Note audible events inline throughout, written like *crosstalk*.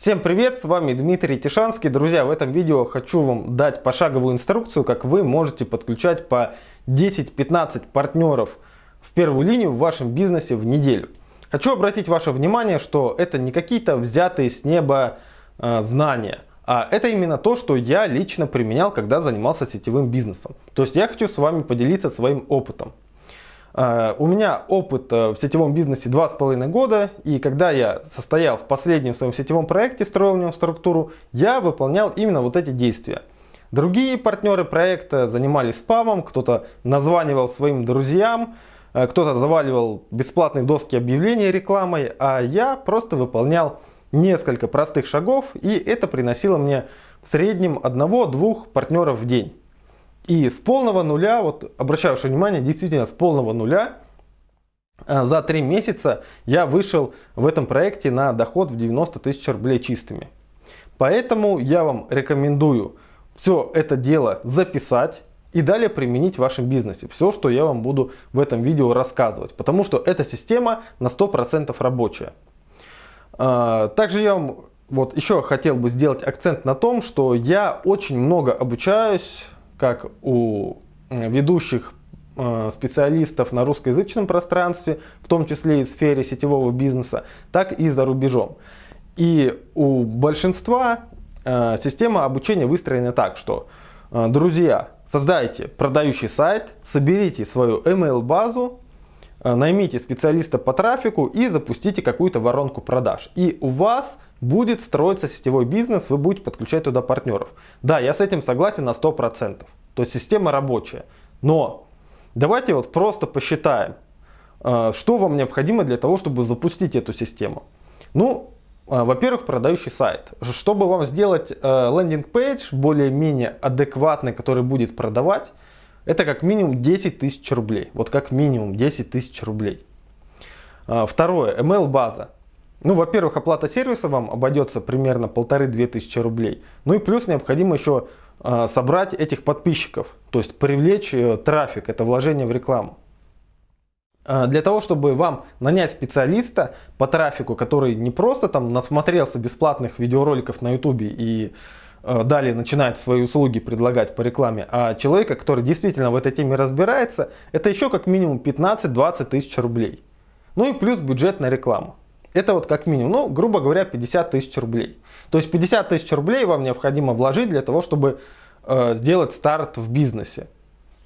Всем привет, с вами Дмитрий Тишанский. Друзья, в этом видео хочу вам дать пошаговую инструкцию, как вы можете подключать по 10-15 партнеров в первую линию в вашем бизнесе в неделю. Хочу обратить ваше внимание, что это не какие-то взятые с неба э, знания, а это именно то, что я лично применял, когда занимался сетевым бизнесом. То есть я хочу с вами поделиться своим опытом. Uh, у меня опыт uh, в сетевом бизнесе два с половиной года, и когда я состоял в последнем своем сетевом проекте, строил в нем структуру, я выполнял именно вот эти действия. Другие партнеры проекта занимались спамом, кто-то названивал своим друзьям, uh, кто-то заваливал бесплатные доски объявлений рекламой, а я просто выполнял несколько простых шагов, и это приносило мне в среднем одного-двух партнеров в день. И с полного нуля, вот обращаю ваше внимание, действительно с полного нуля э, за три месяца я вышел в этом проекте на доход в 90 тысяч рублей чистыми. Поэтому я вам рекомендую все это дело записать и далее применить в вашем бизнесе. Все, что я вам буду в этом видео рассказывать. Потому что эта система на 100% рабочая. Э, также я вам вот еще хотел бы сделать акцент на том, что я очень много обучаюсь как у ведущих э, специалистов на русскоязычном пространстве, в том числе и в сфере сетевого бизнеса, так и за рубежом. И у большинства э, система обучения выстроена так, что, э, друзья, создайте продающий сайт, соберите свою email-базу, наймите специалиста по трафику и запустите какую-то воронку продаж. И у вас будет строиться сетевой бизнес, вы будете подключать туда партнеров. Да, я с этим согласен на 100%. То есть система рабочая. Но давайте вот просто посчитаем, э, что вам необходимо для того, чтобы запустить эту систему. Ну, э, во-первых, продающий сайт. Чтобы вам сделать э, лендинг-пейдж более-менее адекватный, который будет продавать, это как минимум 10 тысяч рублей. Вот как минимум 10 тысяч рублей. Второе, ML-база. Ну, во-первых, оплата сервиса вам обойдется примерно полторы-две тысячи рублей. Ну и плюс необходимо еще э, собрать этих подписчиков, то есть привлечь э, трафик, это вложение в рекламу. Э, для того, чтобы вам нанять специалиста по трафику, который не просто там насмотрелся бесплатных видеороликов на YouTube и э, далее начинает свои услуги предлагать по рекламе, а человека, который действительно в этой теме разбирается, это еще как минимум 15-20 тысяч рублей. Ну и плюс бюджет на рекламу. Это вот как минимум, ну, грубо говоря, 50 тысяч рублей. То есть 50 тысяч рублей вам необходимо вложить для того, чтобы э, сделать старт в бизнесе.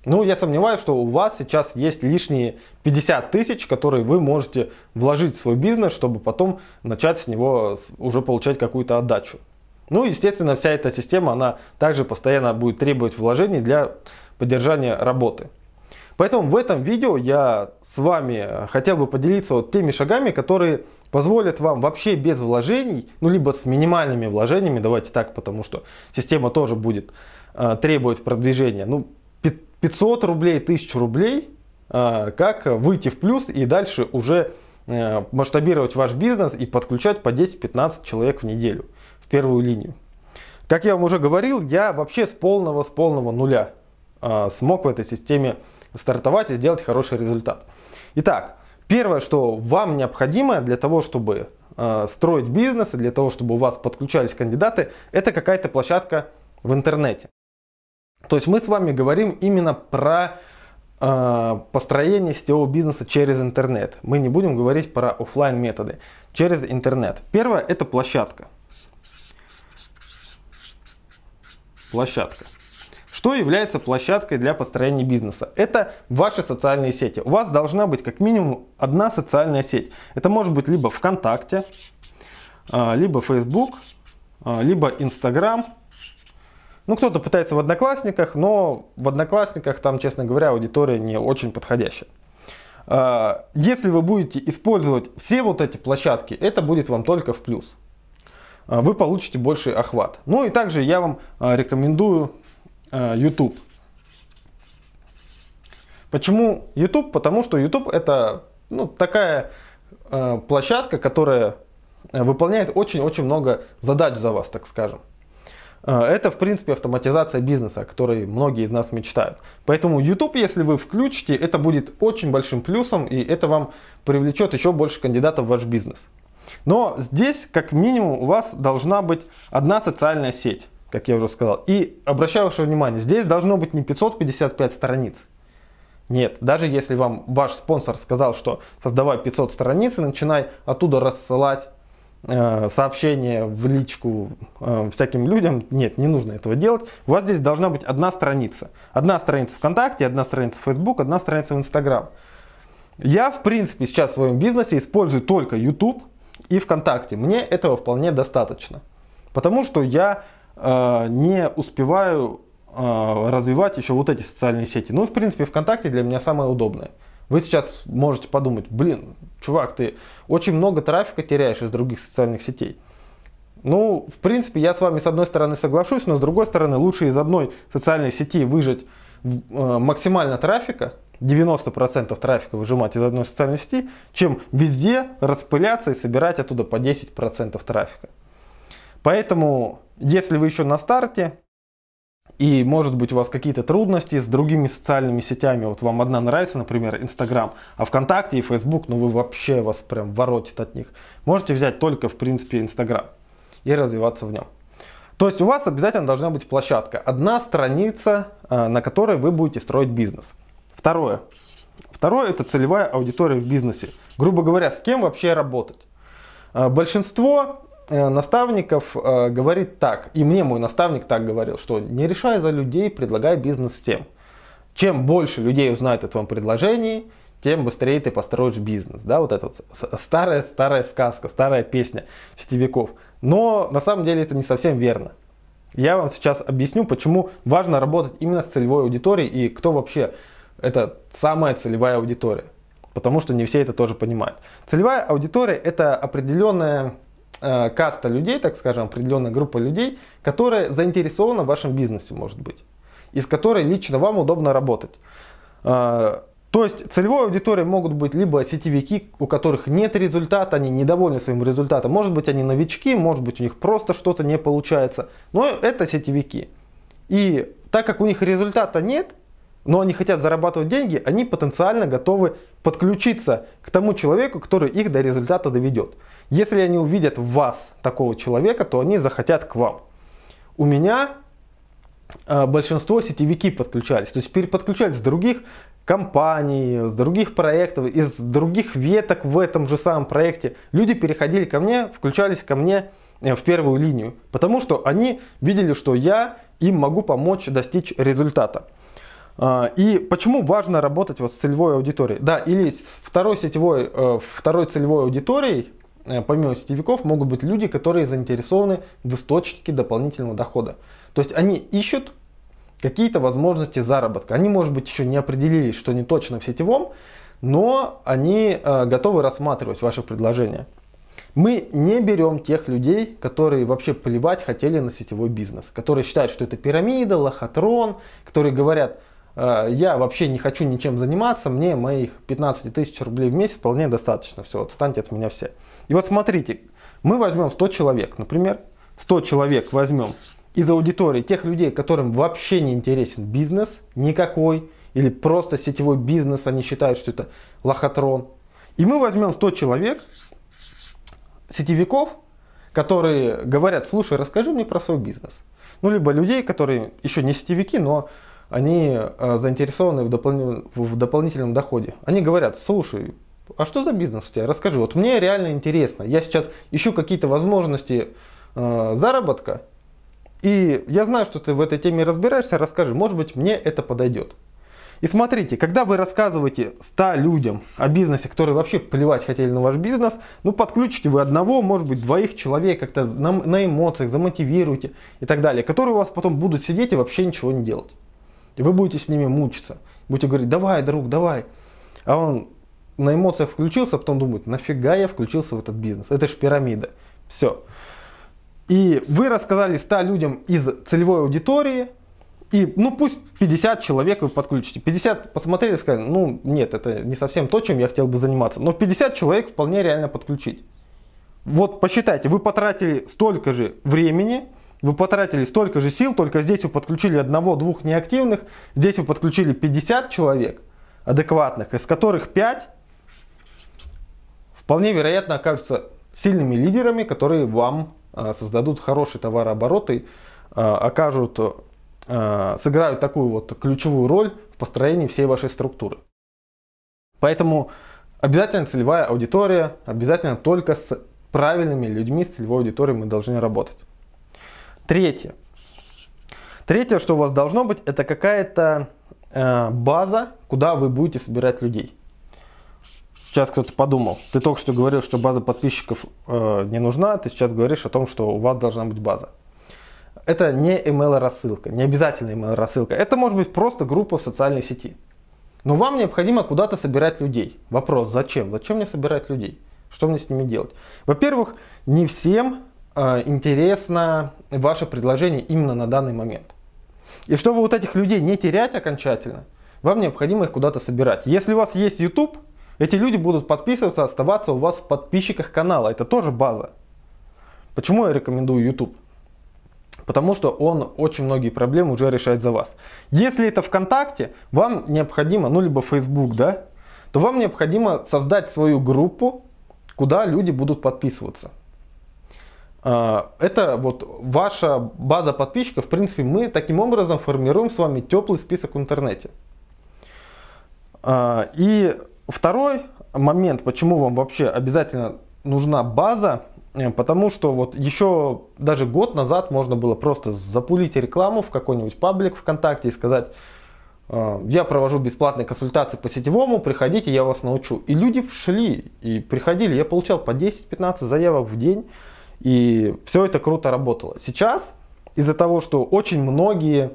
Ну, я сомневаюсь, что у вас сейчас есть лишние 50 тысяч, которые вы можете вложить в свой бизнес, чтобы потом начать с него уже получать какую-то отдачу. Ну, естественно, вся эта система, она также постоянно будет требовать вложений для поддержания работы. Поэтому в этом видео я с вами хотел бы поделиться вот теми шагами, которые позволят вам вообще без вложений, ну либо с минимальными вложениями, давайте так, потому что система тоже будет э, требовать продвижения, ну 500 рублей, 1000 рублей, э, как выйти в плюс и дальше уже э, масштабировать ваш бизнес и подключать по 10-15 человек в неделю в первую линию. Как я вам уже говорил, я вообще с полного, с полного нуля э, смог в этой системе стартовать и сделать хороший результат. Итак, первое, что вам необходимо для того, чтобы э, строить бизнес и для того, чтобы у вас подключались кандидаты, это какая-то площадка в интернете. То есть мы с вами говорим именно про э, построение сетевого бизнеса через интернет. Мы не будем говорить про офлайн методы. Через интернет. Первое это площадка. Площадка. Что является площадкой для построения бизнеса? Это ваши социальные сети. У вас должна быть как минимум одна социальная сеть. Это может быть либо ВКонтакте, а, либо Facebook, а, либо Instagram. Ну, кто-то пытается в Одноклассниках, но в Одноклассниках там, честно говоря, аудитория не очень подходящая. А, если вы будете использовать все вот эти площадки, это будет вам только в плюс. Вы получите больший охват. Ну и также я вам рекомендую YouTube. Почему YouTube? Потому что YouTube это ну, такая э, площадка, которая э, выполняет очень-очень много задач за вас, так скажем. Э, это, в принципе, автоматизация бизнеса, о которой многие из нас мечтают. Поэтому YouTube, если вы включите, это будет очень большим плюсом, и это вам привлечет еще больше кандидатов в ваш бизнес. Но здесь, как минимум, у вас должна быть одна социальная сеть, как я уже сказал. И обращаю ваше внимание, здесь должно быть не 555 страниц. Нет, даже если вам ваш спонсор сказал, что создавай 500 страниц и начинай оттуда рассылать э, сообщения в личку э, всяким людям, нет, не нужно этого делать. У вас здесь должна быть одна страница. Одна страница ВКонтакте, одна страница в Facebook, одна страница в Instagram. Я, в принципе, сейчас в своем бизнесе использую только YouTube и ВКонтакте. Мне этого вполне достаточно. Потому что я не успеваю э, развивать еще вот эти социальные сети. Ну, в принципе, ВКонтакте для меня самое удобное. Вы сейчас можете подумать, блин, чувак, ты очень много трафика теряешь из других социальных сетей. Ну, в принципе, я с вами с одной стороны соглашусь, но с другой стороны, лучше из одной социальной сети выжать э, максимально трафика, 90% трафика выжимать из одной социальной сети, чем везде распыляться и собирать оттуда по 10% трафика. Поэтому, если вы еще на старте, и может быть у вас какие-то трудности с другими социальными сетями, вот вам одна нравится, например, Инстаграм, а ВКонтакте и Фейсбук, ну вы вообще вас прям воротит от них, можете взять только, в принципе, Инстаграм и развиваться в нем. То есть у вас обязательно должна быть площадка, одна страница, а, на которой вы будете строить бизнес. Второе. Второе это целевая аудитория в бизнесе. Грубо говоря, с кем вообще работать. А, большинство э, наставников э, говорит так, и мне мой наставник так говорил, что не решай за людей, предлагай бизнес всем. Чем больше людей узнает о твоем предложении, тем быстрее ты построишь бизнес. Да, вот это вот старая-старая сказка, старая песня сетевиков. Но на самом деле это не совсем верно. Я вам сейчас объясню, почему важно работать именно с целевой аудиторией и кто вообще это самая целевая аудитория. Потому что не все это тоже понимают. Целевая аудитория это определенная э, каста людей, так скажем, определенная группа людей, которая заинтересована в вашем бизнесе, может быть. И с которой лично вам удобно работать. Э, то есть целевой аудиторией могут быть либо сетевики, у которых нет результата, они недовольны своим результатом. Может быть они новички, может быть у них просто что-то не получается. Но это сетевики. И так как у них результата нет, но они хотят зарабатывать деньги, они потенциально готовы подключиться к тому человеку, который их до результата доведет. Если они увидят в вас такого человека, то они захотят к вам. У меня э, большинство сетевики подключались, то есть подключались с других компаний, с других проектов, из других веток в этом же самом проекте. Люди переходили ко мне, включались ко мне э, в первую линию, потому что они видели, что я им могу помочь достичь результата. А, и почему важно работать вот с целевой аудиторией? Да, или с второй сетевой, э, второй целевой аудиторией, э, помимо сетевиков, могут быть люди, которые заинтересованы в источнике дополнительного дохода. То есть они ищут какие-то возможности заработка. Они, может быть, еще не определились, что не точно в сетевом, но они э, готовы рассматривать ваше предложение. Мы не берем тех людей, которые вообще плевать хотели на сетевой бизнес, которые считают, что это пирамида, лохотрон, которые говорят, я вообще не хочу ничем заниматься, мне моих 15 тысяч рублей в месяц вполне достаточно, все, отстаньте от меня все. И вот смотрите, мы возьмем 100 человек, например, 100 человек возьмем из аудитории тех людей, которым вообще не интересен бизнес никакой, или просто сетевой бизнес, они считают, что это лохотрон. И мы возьмем 100 человек, сетевиков, которые говорят, слушай, расскажи мне про свой бизнес. Ну, либо людей, которые еще не сетевики, но они э, заинтересованы в, допол... в дополнительном доходе. Они говорят, слушай, а что за бизнес у тебя? Расскажи. Вот мне реально интересно. Я сейчас ищу какие-то возможности э, заработка. И я знаю, что ты в этой теме разбираешься. Расскажи, может быть, мне это подойдет. И смотрите, когда вы рассказываете 100 людям о бизнесе, которые вообще плевать хотели на ваш бизнес, ну подключите вы одного, может быть двоих человек, как-то на, на эмоциях, замотивируйте и так далее, которые у вас потом будут сидеть и вообще ничего не делать. И вы будете с ними мучиться. Будете говорить, давай, друг, давай. А он на эмоциях включился, а потом думает, нафига я включился в этот бизнес? Это же пирамида. Все. И вы рассказали 100 людям из целевой аудитории, и ну пусть 50 человек вы подключите. 50 посмотрели и сказали, ну нет, это не совсем то, чем я хотел бы заниматься. Но 50 человек вполне реально подключить. Вот посчитайте, вы потратили столько же времени, вы потратили столько же сил, только здесь вы подключили одного-двух неактивных, здесь вы подключили 50 человек адекватных, из которых 5 вполне вероятно окажутся сильными лидерами, которые вам э, создадут хороший товарооборот и э, окажут, э, сыграют такую вот ключевую роль в построении всей вашей структуры. Поэтому обязательно целевая аудитория, обязательно только с правильными людьми, с целевой аудиторией мы должны работать. Третье. Третье, что у вас должно быть, это какая-то э, база, куда вы будете собирать людей. Сейчас кто-то подумал, ты только что говорил, что база подписчиков э, не нужна, ты сейчас говоришь о том, что у вас должна быть база. Это не email рассылка, не обязательно email рассылка. Это может быть просто группа в социальной сети. Но вам необходимо куда-то собирать людей. Вопрос, зачем? Зачем мне собирать людей? Что мне с ними делать? Во-первых, не всем интересно ваше предложение именно на данный момент. И чтобы вот этих людей не терять окончательно, вам необходимо их куда-то собирать. Если у вас есть YouTube, эти люди будут подписываться, оставаться у вас в подписчиках канала. Это тоже база. Почему я рекомендую YouTube? Потому что он очень многие проблемы уже решает за вас. Если это ВКонтакте, вам необходимо, ну либо Facebook, да, то вам необходимо создать свою группу, куда люди будут подписываться. А, это вот ваша база подписчиков. В принципе, мы таким образом формируем с вами теплый список в интернете. А, и второй момент, почему вам вообще обязательно нужна база, э, потому что вот еще даже год назад можно было просто запулить рекламу в какой-нибудь паблик ВКонтакте и сказать, «А, я провожу бесплатные консультации по сетевому, приходите, я вас научу. И люди шли и приходили, я получал по 10-15 заявок в день, и все это круто работало. Сейчас из-за того, что очень многие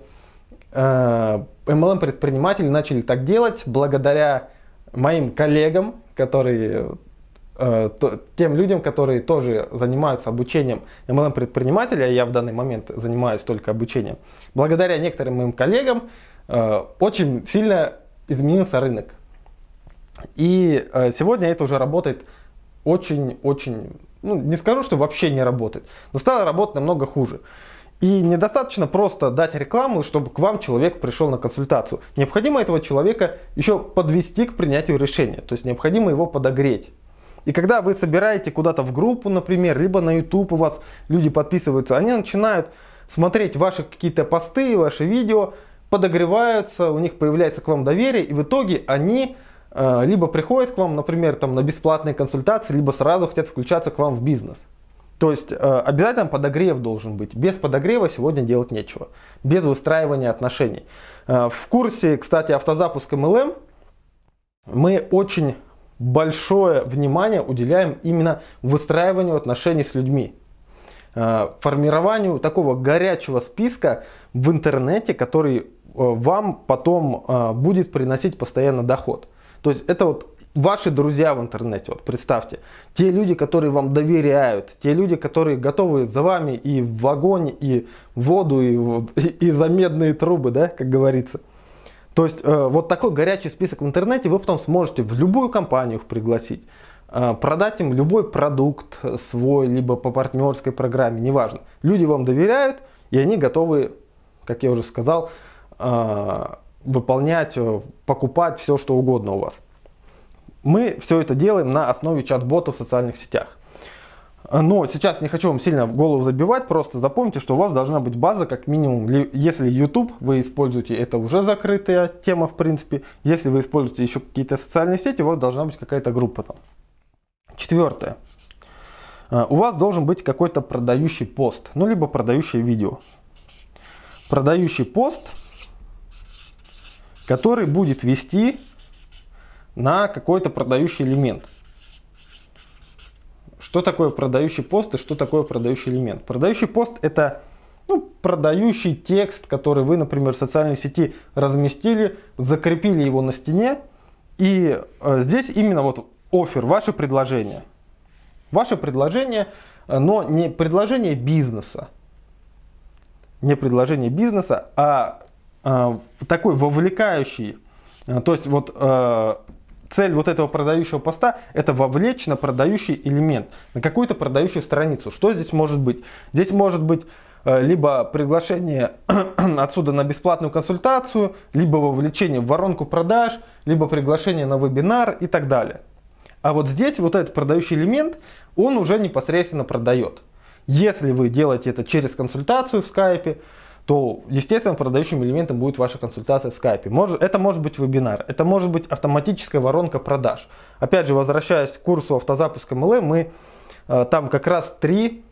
э, MLM-предприниматели начали так делать, благодаря моим коллегам, которые э, то, тем людям, которые тоже занимаются обучением MLM-предпринимателей, а я в данный момент занимаюсь только обучением, благодаря некоторым моим коллегам э, очень сильно изменился рынок. И э, сегодня это уже работает очень-очень ну, не скажу, что вообще не работает, но стало работать намного хуже. И недостаточно просто дать рекламу, чтобы к вам человек пришел на консультацию. Необходимо этого человека еще подвести к принятию решения. То есть необходимо его подогреть. И когда вы собираете куда-то в группу, например, либо на YouTube у вас люди подписываются, они начинают смотреть ваши какие-то посты, ваши видео, подогреваются, у них появляется к вам доверие, и в итоге они либо приходят к вам, например, там, на бесплатные консультации, либо сразу хотят включаться к вам в бизнес. То есть э, обязательно подогрев должен быть. Без подогрева сегодня делать нечего. Без выстраивания отношений. Э, в курсе, кстати, автозапуск MLM мы очень большое внимание уделяем именно выстраиванию отношений с людьми. Формированию такого горячего списка в интернете, который вам потом будет приносить постоянно доход. То есть это вот ваши друзья в интернете, вот представьте, те люди, которые вам доверяют, те люди, которые готовы за вами и в огонь, и в воду, и, *laughs* и, и за медные трубы, да, как говорится. То есть э, вот такой горячий список в интернете вы потом сможете в любую компанию их пригласить, э, продать им любой продукт свой, либо по партнерской программе, неважно. Люди вам доверяют, и они готовы, как я уже сказал, э, выполнять, э, покупать все, что угодно у вас. Мы все это делаем на основе чат-бота в социальных сетях. Но сейчас не хочу вам сильно в голову забивать, просто запомните, что у вас должна быть база как минимум. Если YouTube вы используете, это уже закрытая тема в принципе. Если вы используете еще какие-то социальные сети, у вас должна быть какая-то группа там. Четвертое. Э, у вас должен быть какой-то продающий пост, ну либо продающее видео. Продающий пост – который будет вести на какой-то продающий элемент. Что такое продающий пост и что такое продающий элемент? Продающий пост это ну, продающий текст, который вы, например, в социальной сети разместили, закрепили его на стене. И э, здесь именно вот офер, ваше предложение. Ваше предложение, э, но не предложение бизнеса. Не предложение бизнеса, а такой вовлекающий, э, то есть вот э, цель вот этого продающего поста это вовлечь на продающий элемент, на какую-то продающую страницу. Что здесь может быть? Здесь может быть либо приглашение *clears throat* отсюда на бесплатную консультацию, либо вовлечение в воронку продаж, либо приглашение на вебинар и так далее. А вот здесь вот этот продающий элемент, он уже непосредственно продает. Если вы делаете это через консультацию в скайпе, то, естественно, продающим элементом будет ваша консультация в скайпе. Может, это может быть вебинар, это может быть автоматическая воронка продаж. Опять же, возвращаясь к курсу автозапуска MLM, мы э, там как раз три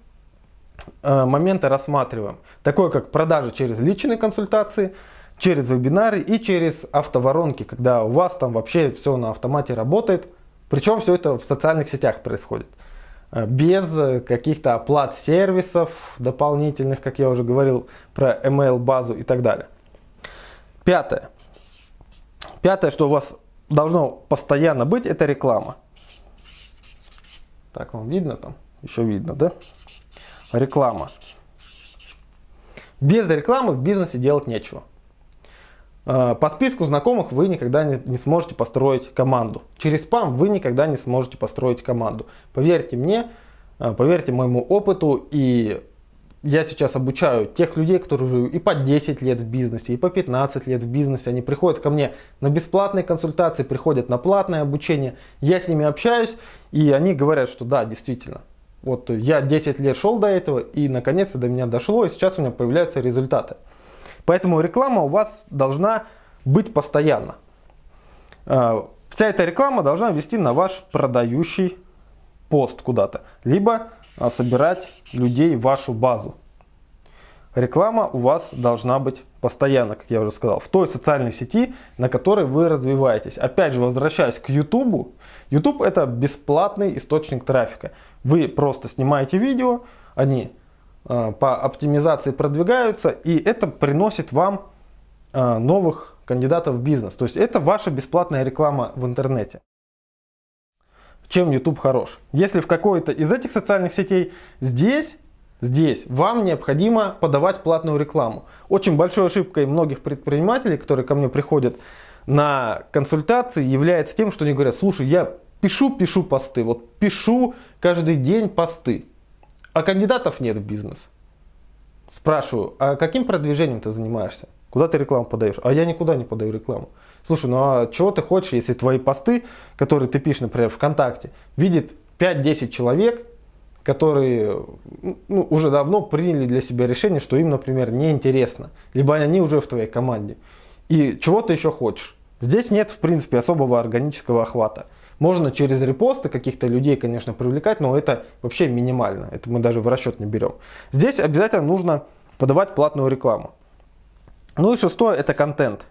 э, момента рассматриваем. Такое как продажи через личные консультации, через вебинары и через автоворонки, когда у вас там вообще все на автомате работает. Причем все это в социальных сетях происходит. Э, без каких-то оплат сервисов дополнительных, как я уже говорил, про email базу и так далее. Пятое. Пятое, что у вас должно постоянно быть, это реклама. Так, вам видно там? Еще видно, да? Реклама. Без рекламы в бизнесе делать нечего. Э, по списку знакомых вы никогда не, сможете построить команду. Через спам вы никогда не сможете построить команду. Поверьте мне, э, поверьте моему опыту, и я сейчас обучаю тех людей, которые уже и по 10 лет в бизнесе, и по 15 лет в бизнесе. Они приходят ко мне на бесплатные консультации, приходят на платное обучение. Я с ними общаюсь, и они говорят, что да, действительно, вот я 10 лет шел до этого, и наконец-то до меня дошло, и сейчас у меня появляются результаты. Поэтому реклама у вас должна быть постоянно. А, вся эта реклама должна вести на ваш продающий пост куда-то, либо а, собирать людей в вашу базу. Реклама у вас должна быть постоянно, как я уже сказал, в той социальной сети, на которой вы развиваетесь. Опять же, возвращаясь к YouTube, YouTube это бесплатный источник трафика. Вы просто снимаете видео, они Э, по оптимизации продвигаются, и это приносит вам э, новых кандидатов в бизнес. То есть это ваша бесплатная реклама в интернете. Чем YouTube хорош? Если в какой-то из этих социальных сетей здесь, здесь вам необходимо подавать платную рекламу. Очень большой ошибкой многих предпринимателей, которые ко мне приходят на консультации, является тем, что они говорят, слушай, я пишу, пишу посты, вот пишу каждый день посты а кандидатов нет в бизнес. Спрашиваю, а каким продвижением ты занимаешься? Куда ты рекламу подаешь? А я никуда не подаю рекламу. Слушай, ну а чего ты хочешь, если твои посты, которые ты пишешь, например, ВКонтакте, видит 5-10 человек, которые ну, уже давно приняли для себя решение, что им, например, неинтересно. Либо они уже в твоей команде. И чего ты еще хочешь? Здесь нет, в принципе, особого органического охвата. Можно через репосты каких-то людей, конечно, привлекать, но это вообще минимально. Это мы даже в расчет не берем. Здесь обязательно нужно подавать платную рекламу. Ну и шестое это контент.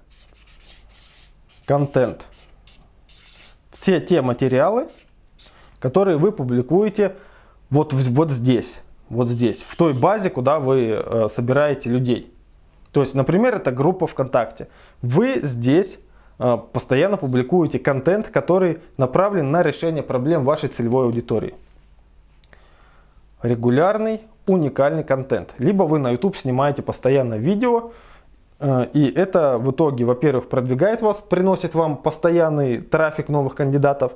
Контент. Все те материалы, которые вы публикуете вот, вот здесь, вот здесь, в той базе, куда вы э, собираете людей. То есть, например, это группа ВКонтакте. Вы здесь постоянно публикуете контент, который направлен на решение проблем вашей целевой аудитории. Регулярный, уникальный контент. Либо вы на YouTube снимаете постоянно видео, а, и это в итоге, во-первых, продвигает вас, приносит вам постоянный трафик новых кандидатов,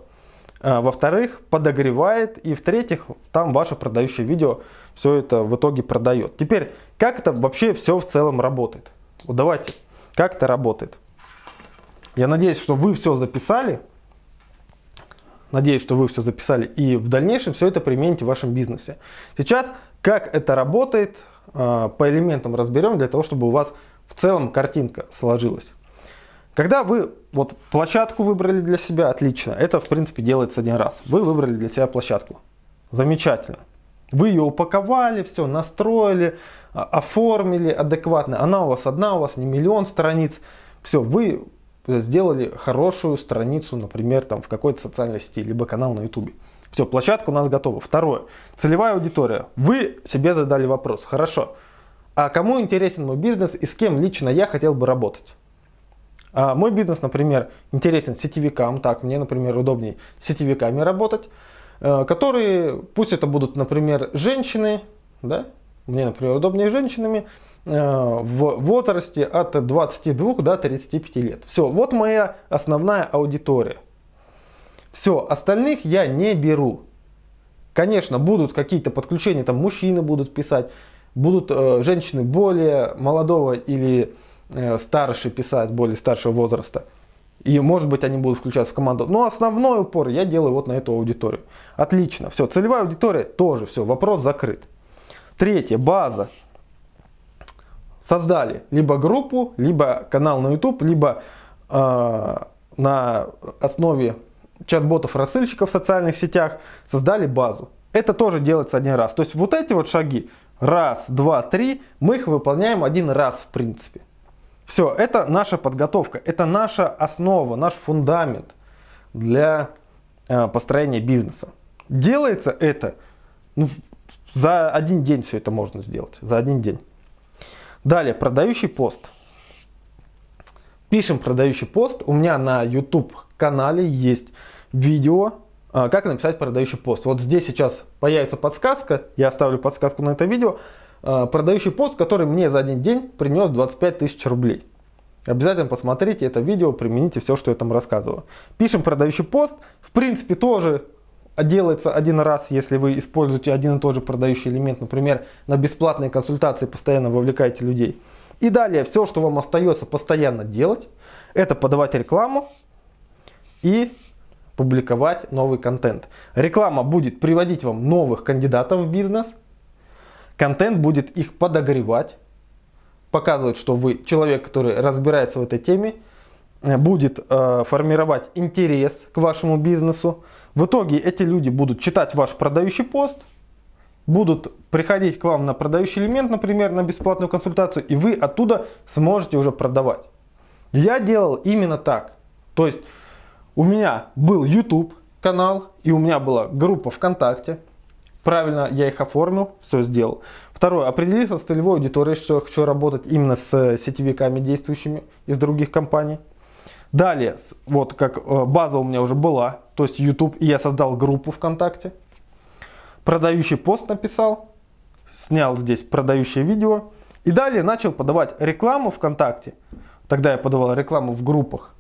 а, во-вторых, подогревает, и в-третьих, там ваше продающее видео все это в итоге продает. Теперь, как это вообще все в целом работает? Вот давайте, как это работает? Я надеюсь, что вы все записали. Надеюсь, что вы все записали и в дальнейшем все это примените в вашем бизнесе. Сейчас, как это работает, а, по элементам разберем, для того, чтобы у вас в целом картинка сложилась. Когда вы вот площадку выбрали для себя, отлично. Это, в принципе, делается один раз. Вы выбрали для себя площадку. Замечательно. Вы ее упаковали, все настроили, а, оформили адекватно. Она у вас одна, у вас не миллион страниц. Все, вы сделали хорошую страницу, например, там в какой-то социальной сети, либо канал на YouTube. Все, площадка у нас готова. Второе. Целевая аудитория. Вы себе задали вопрос. Хорошо. А кому интересен мой бизнес и с кем лично я хотел бы работать? А мой бизнес, например, интересен сетевикам. Так, мне, например, удобнее с сетевиками работать. Э, которые, пусть это будут, например, женщины, да, мне, например, удобнее с женщинами, Э, в возрасте от 22 до 35 лет. Все, вот моя основная аудитория. Все, остальных я не беру. Конечно, будут какие-то подключения, там мужчины будут писать, будут э, женщины более молодого или э, старше писать, более старшего возраста. И может быть они будут включаться в команду. Но основной упор я делаю вот на эту аудиторию. Отлично. Все, целевая аудитория тоже, все, вопрос закрыт. Третье, база. Создали либо группу, либо канал на YouTube, либо э, на основе чат-ботов-рассыльщиков в социальных сетях создали базу. Это тоже делается один раз. То есть вот эти вот шаги, раз, два, три, мы их выполняем один раз в принципе. Все, это наша подготовка, это наша основа, наш фундамент для э, построения бизнеса. Делается это ну, за один день все это можно сделать, за один день. Далее, продающий пост. Пишем продающий пост. У меня на YouTube канале есть видео, э, как написать продающий пост. Вот здесь сейчас появится подсказка, я оставлю подсказку на это видео. Э, продающий пост, который мне за один день принес 25 тысяч рублей. Обязательно посмотрите это видео, примените все, что я там рассказываю. Пишем продающий пост. В принципе, тоже делается один раз, если вы используете один и тот же продающий элемент, например, на бесплатные консультации постоянно вовлекаете людей. И далее все, что вам остается постоянно делать, это подавать рекламу и публиковать новый контент. Реклама будет приводить вам новых кандидатов в бизнес – Контент будет их подогревать, показывать, что вы человек, который разбирается в этой теме, будет э, формировать интерес к вашему бизнесу. В итоге эти люди будут читать ваш продающий пост, будут приходить к вам на продающий элемент, например, на бесплатную консультацию, и вы оттуда сможете уже продавать. Я делал именно так. То есть у меня был YouTube канал, и у меня была группа ВКонтакте, правильно я их оформил, все сделал. Второе, определиться с целевой аудиторией, что я хочу работать именно с э, сетевиками, действующими из других компаний. Далее, вот как э, база у меня уже была, то есть YouTube, и я создал группу ВКонтакте. Продающий пост написал, снял здесь продающее видео. И далее начал подавать рекламу ВКонтакте. Тогда я подавал рекламу в группах.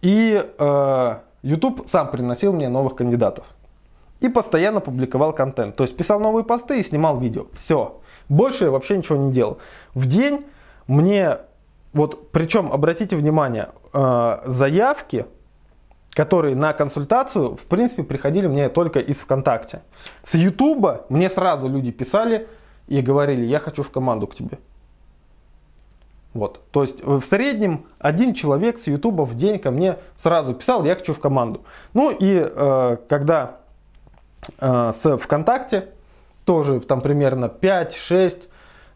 И э, YouTube сам приносил мне новых кандидатов и постоянно публиковал контент. То есть писал новые посты и снимал видео. Все. Больше я вообще ничего не делал. В день мне, вот причем обратите внимание, э, заявки, которые на консультацию, в принципе, приходили мне только из ВКонтакте. С Ютуба мне сразу люди писали и говорили, я хочу в команду к тебе. Вот. То есть в среднем один человек с Ютуба в день ко мне сразу писал, я хочу в команду. Ну и э, когда Э, с ВКонтакте, тоже там примерно 5, 6,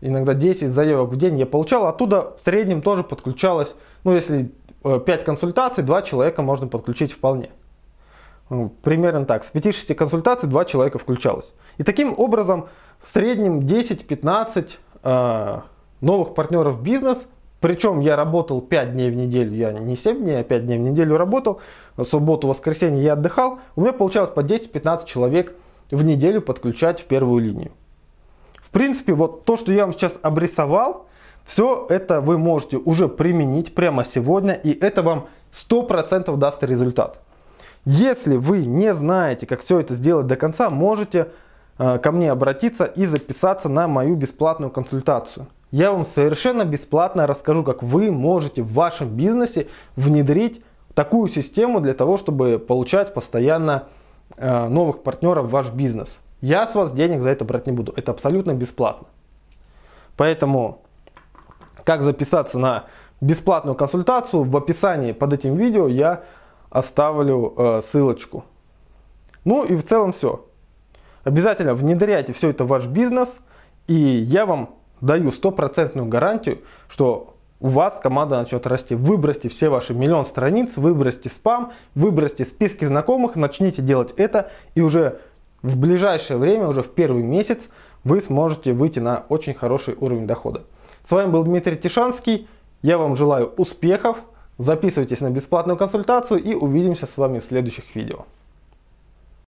иногда 10 заявок в день я получал. Оттуда в среднем тоже подключалось, ну если 5 э, консультаций, 2 человека можно подключить вполне. Ну, примерно так, с 5-6 консультаций 2 человека включалось. И таким образом в среднем 10-15 э, новых партнеров в бизнес – причем я работал 5 дней в неделю, я не 7 дней, а 5 дней в неделю работал. В субботу, воскресенье я отдыхал. У меня получалось по 10-15 человек в неделю подключать в первую линию. Принципе, вот то, что я вам сейчас обрисовал, все это вы можете уже применить прямо сегодня, и это вам 100% даст результат. Если вы не знаете, как все это сделать до конца, можете э, ко мне обратиться и записаться на мою бесплатную консультацию я вам совершенно бесплатно расскажу, как вы можете в вашем бизнесе внедрить такую систему для того, чтобы получать постоянно э, новых партнеров в ваш бизнес. Я с вас денег за это брать не буду. Это абсолютно бесплатно. Поэтому, как записаться на бесплатную консультацию, в описании под этим видео я оставлю э, ссылочку. Ну и в целом все. Обязательно внедряйте все это в ваш бизнес. И я вам даю стопроцентную гарантию, что у вас команда начнет расти. Выбросьте все ваши миллион страниц, выбросьте спам, выбросьте списки знакомых, начните делать это, и уже в ближайшее время, уже в первый месяц, вы сможете выйти на очень хороший уровень дохода. С вами был Дмитрий Тишанский. Я вам желаю успехов. Записывайтесь на бесплатную консультацию и увидимся с вами в следующих видео.